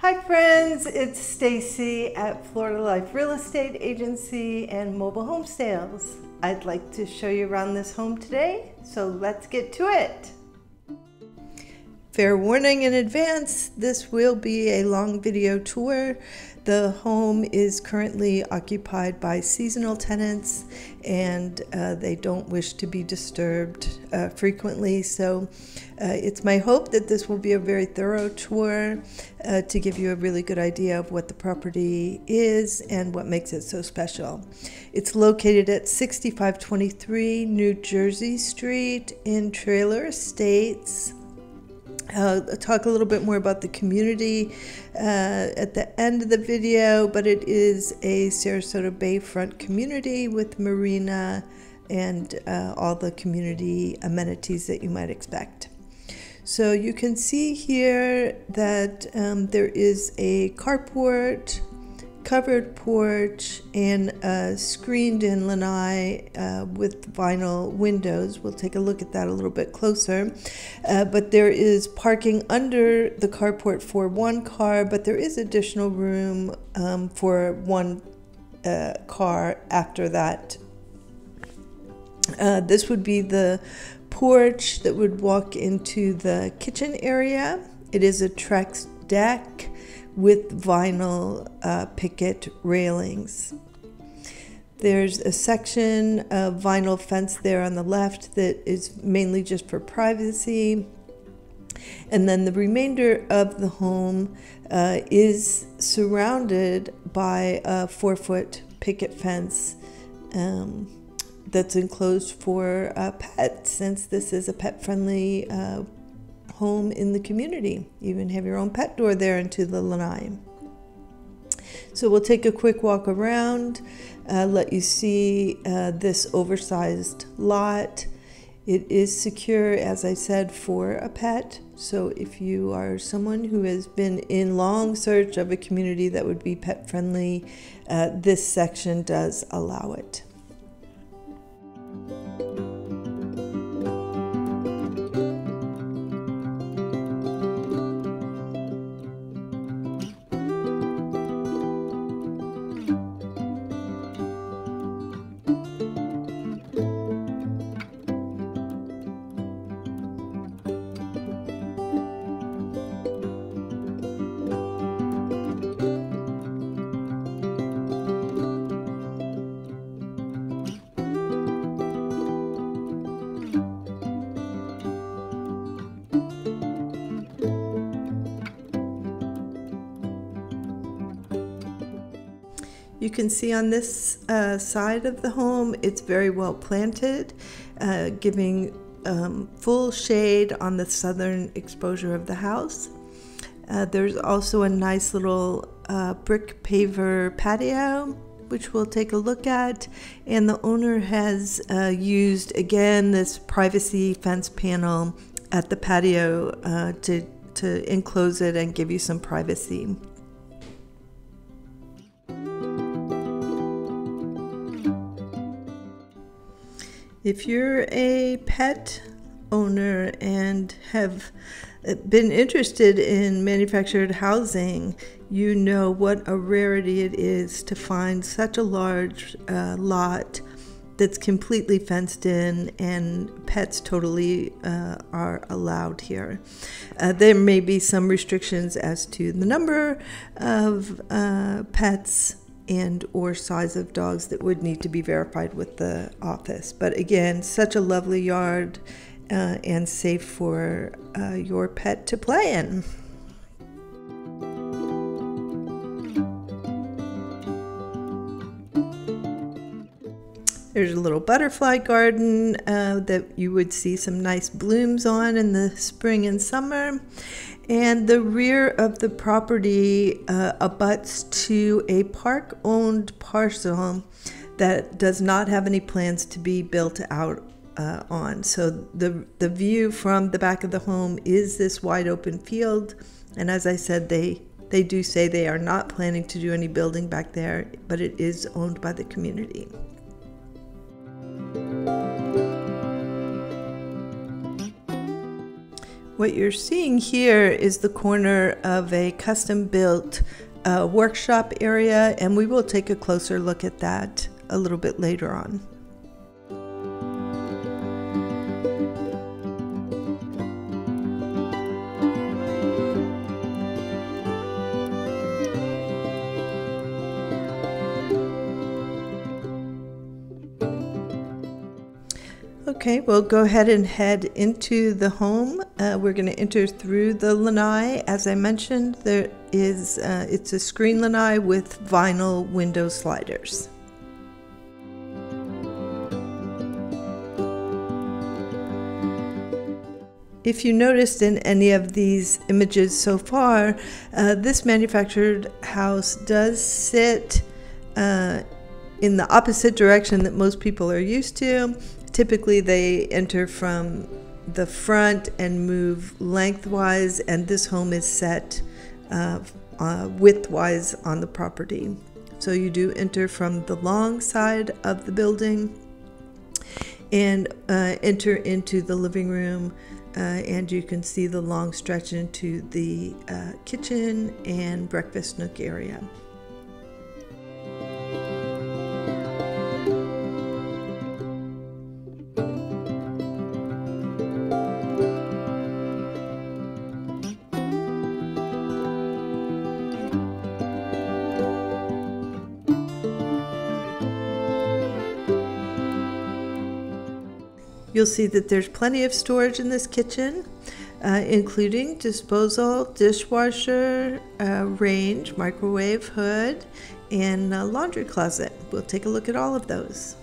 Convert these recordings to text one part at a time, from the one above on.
Hi friends, it's Stacy at Florida Life Real Estate Agency and Mobile Home Sales. I'd like to show you around this home today, so let's get to it. Fair warning in advance, this will be a long video tour. The home is currently occupied by seasonal tenants and uh, they don't wish to be disturbed uh, frequently. So uh, it's my hope that this will be a very thorough tour uh, to give you a really good idea of what the property is and what makes it so special. It's located at 6523 New Jersey Street in Trailer Estates. Uh, talk a little bit more about the community uh, at the end of the video, but it is a Sarasota Bayfront community with marina and uh, all the community amenities that you might expect. So you can see here that um, there is a carport, covered porch and a screened in lanai uh, with vinyl windows. We'll take a look at that a little bit closer. Uh, but there is parking under the carport for one car, but there is additional room um, for one uh, car after that. Uh, this would be the porch that would walk into the kitchen area. It is a Trex deck with vinyl uh, picket railings. There's a section of vinyl fence there on the left that is mainly just for privacy. And then the remainder of the home uh, is surrounded by a four foot picket fence um, that's enclosed for uh, pets, since this is a pet friendly uh, home in the community. Even have your own pet door there into the lanai. So we'll take a quick walk around, uh, let you see uh, this oversized lot. It is secure, as I said, for a pet. So if you are someone who has been in long search of a community that would be pet friendly, uh, this section does allow it. You can see on this uh, side of the home, it's very well planted, uh, giving um, full shade on the southern exposure of the house. Uh, there's also a nice little uh, brick paver patio, which we'll take a look at. And the owner has uh, used, again, this privacy fence panel at the patio uh, to, to enclose it and give you some privacy. If you're a pet owner and have been interested in manufactured housing, you know what a rarity it is to find such a large uh, lot that's completely fenced in and pets totally uh, are allowed here. Uh, there may be some restrictions as to the number of uh, pets and or size of dogs that would need to be verified with the office. But again, such a lovely yard uh, and safe for uh, your pet to play in. There's a little butterfly garden uh, that you would see some nice blooms on in the spring and summer. And the rear of the property uh, abuts to a park owned parcel that does not have any plans to be built out uh, on. So the, the view from the back of the home is this wide open field. And as I said, they, they do say they are not planning to do any building back there, but it is owned by the community. What you're seeing here is the corner of a custom built uh, workshop area, and we will take a closer look at that a little bit later on. Okay, we'll go ahead and head into the home. Uh, we're going to enter through the lanai. As I mentioned, there is uh, it's a screen lanai with vinyl window sliders. If you noticed in any of these images so far, uh, this manufactured house does sit uh, in the opposite direction that most people are used to. Typically, they enter from the front and move lengthwise, and this home is set uh, uh, widthwise on the property. So you do enter from the long side of the building and uh, enter into the living room. Uh, and you can see the long stretch into the uh, kitchen and breakfast nook area. You'll see that there's plenty of storage in this kitchen, uh, including disposal, dishwasher, uh, range, microwave, hood, and laundry closet. We'll take a look at all of those.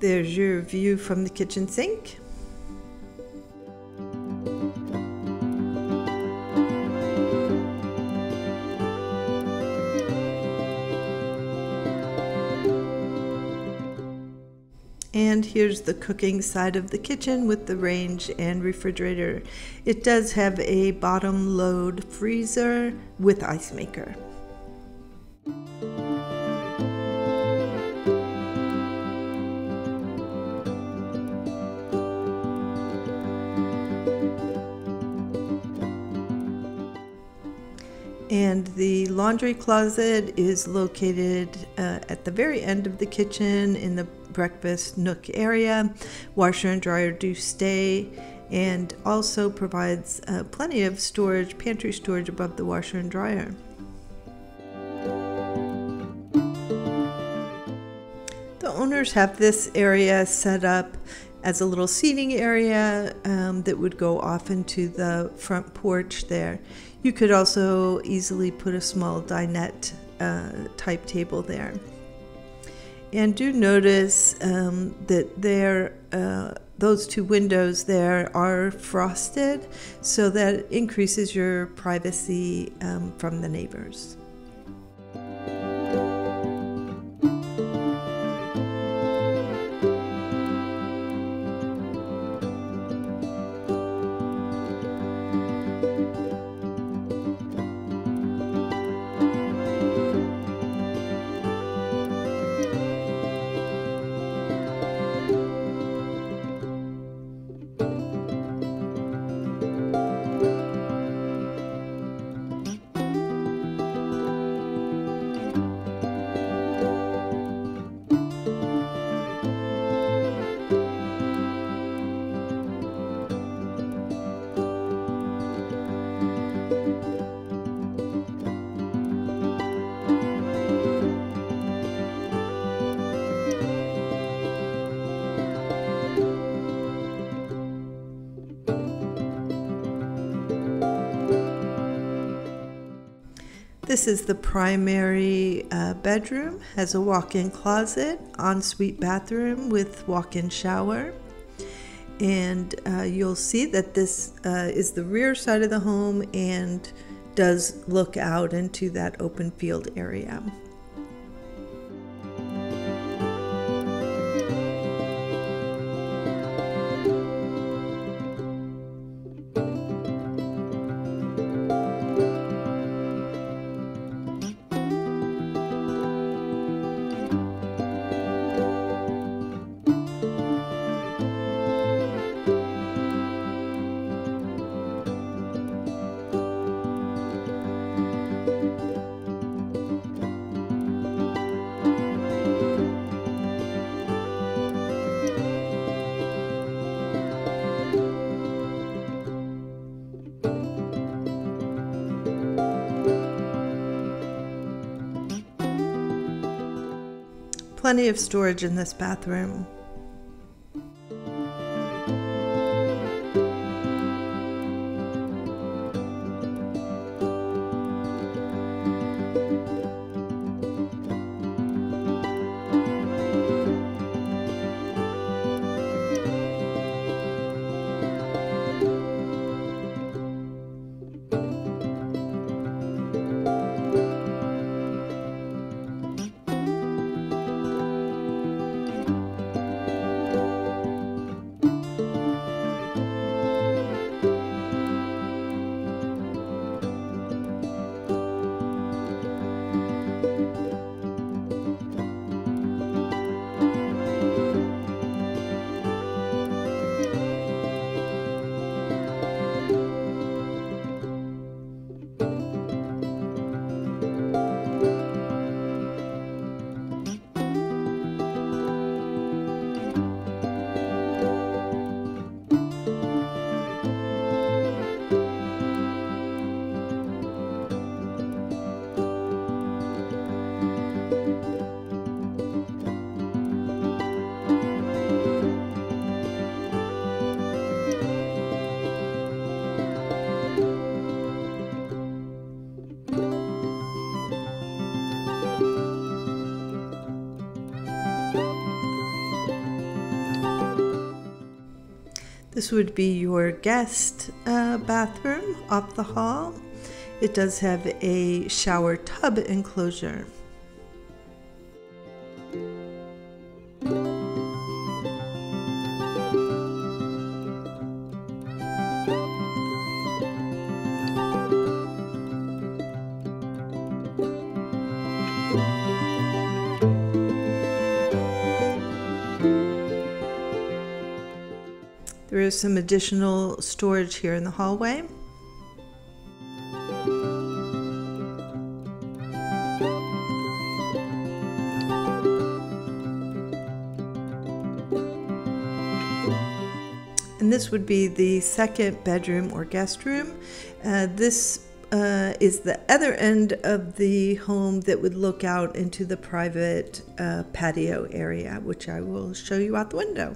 There's your view from the kitchen sink. And here's the cooking side of the kitchen with the range and refrigerator. It does have a bottom load freezer with ice maker. And the laundry closet is located uh, at the very end of the kitchen in the breakfast nook area. Washer and dryer do stay and also provides uh, plenty of storage, pantry storage above the washer and dryer. The owners have this area set up as a little seating area um, that would go off into the front porch there. You could also easily put a small dinette uh, type table there. And do notice um, that there, uh, those two windows there are frosted, so that increases your privacy um, from the neighbors. This is the primary uh, bedroom, has a walk-in closet, ensuite bathroom with walk-in shower. And uh, you'll see that this uh, is the rear side of the home and does look out into that open field area. Plenty of storage in this bathroom. This would be your guest uh, bathroom off the hall. It does have a shower tub enclosure. There is some additional storage here in the hallway. And this would be the second bedroom or guest room. Uh, this uh, is the other end of the home that would look out into the private uh, patio area, which I will show you out the window.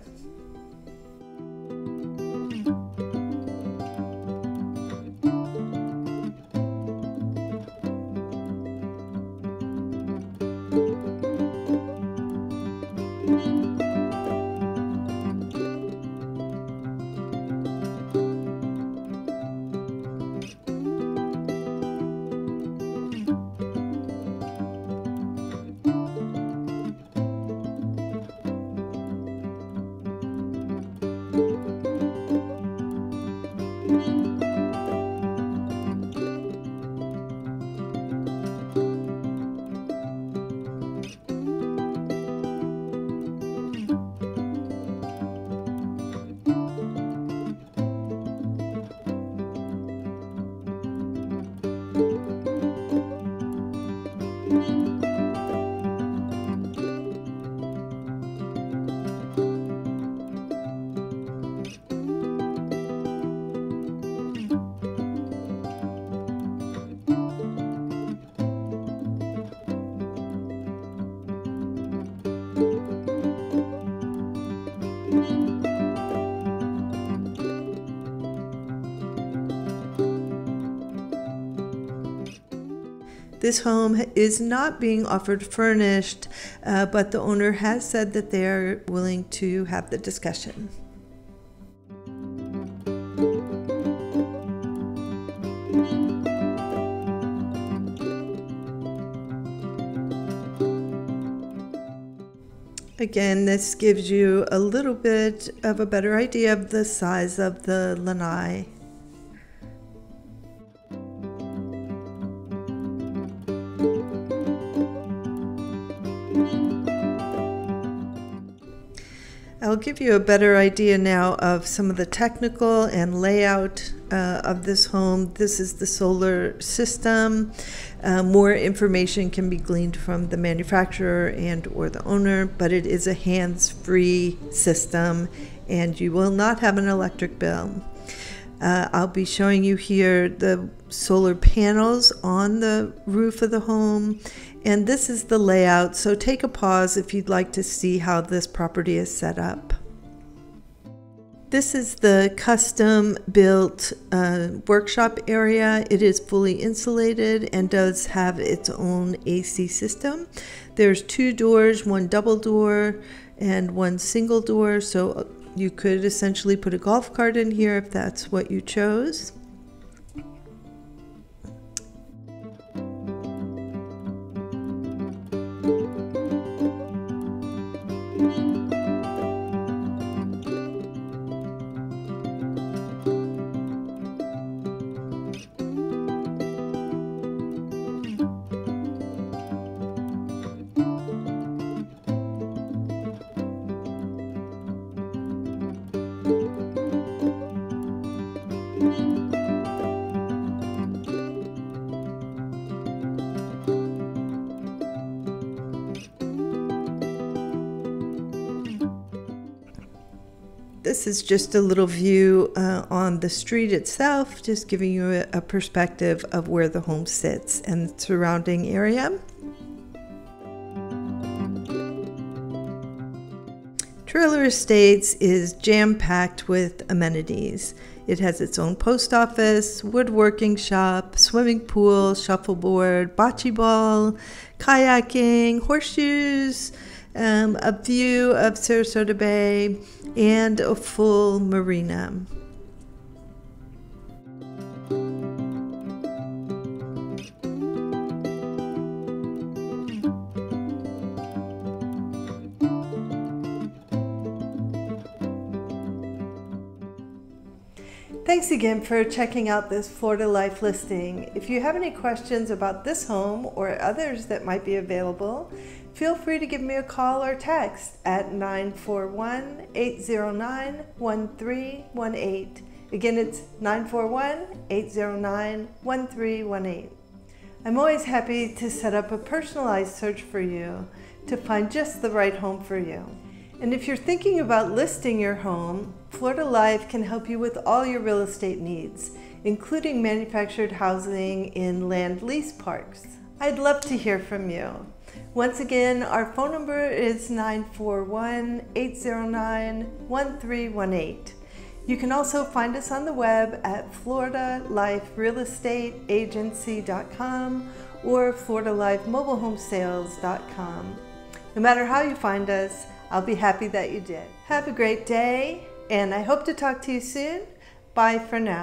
This home is not being offered furnished, uh, but the owner has said that they are willing to have the discussion. Again, this gives you a little bit of a better idea of the size of the lanai. I'll give you a better idea now of some of the technical and layout uh, of this home. This is the solar system. Uh, more information can be gleaned from the manufacturer and or the owner, but it is a hands-free system and you will not have an electric bill. Uh, I'll be showing you here the solar panels on the roof of the home and this is the layout so take a pause if you'd like to see how this property is set up. This is the custom built uh, workshop area. It is fully insulated and does have its own AC system. There's two doors, one double door and one single door. So you could essentially put a golf cart in here if that's what you chose. This is just a little view uh, on the street itself, just giving you a, a perspective of where the home sits and the surrounding area. Trailer Estates is jam-packed with amenities. It has its own post office, woodworking shop, swimming pool, shuffleboard, bocce ball, kayaking, horseshoes, um, a view of Sarasota Bay, and a full marina. Thanks again for checking out this Florida Life listing. If you have any questions about this home or others that might be available, feel free to give me a call or text at 941 809 1318. Again, it's 941 809 1318. I'm always happy to set up a personalized search for you to find just the right home for you. And if you're thinking about listing your home, Florida Life can help you with all your real estate needs, including manufactured housing in land lease parks. I'd love to hear from you. Once again, our phone number is 941-809-1318. You can also find us on the web at floridaliferealestateagency.com or floridalifemobilehomesales.com. No matter how you find us, I'll be happy that you did. Have a great day, and I hope to talk to you soon. Bye for now.